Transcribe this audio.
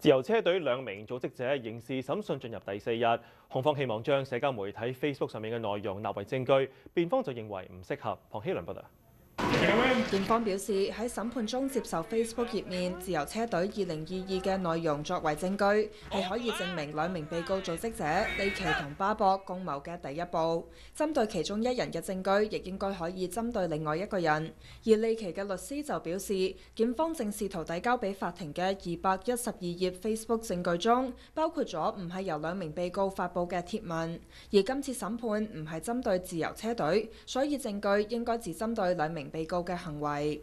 自由車隊兩名組織者刑事審訊進入第四日，控方希望將社交媒體 Facebook 上面嘅內容納為證據，辯方就認為唔適合。庞希倫報道。警方表示喺審判中接受 Facebook 頁面自由車隊二零二二嘅內容作為證據，係可以證明兩名被告組織者利奇同巴博共謀嘅第一步。針對其中一人嘅證據，亦應該可以針對另外一個人。而利奇嘅律師就表示，檢方正試圖遞交俾法庭嘅二百一十二頁 Facebook 證據中，包括咗唔係由兩名被告發布嘅貼文。而今次審判唔係針對自由車隊，所以證據應該只針對兩名被告嘅行為。